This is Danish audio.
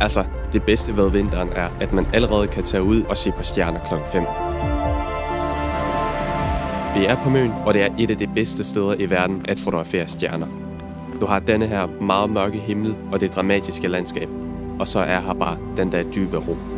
Altså, det bedste ved vinteren er, at man allerede kan tage ud og se på stjerner kl. 5. Vi er på Møn, og det er et af de bedste steder i verden at fotografere stjerner. Du har denne her meget mørke himmel og det dramatiske landskab, og så er her bare den der dybe ro.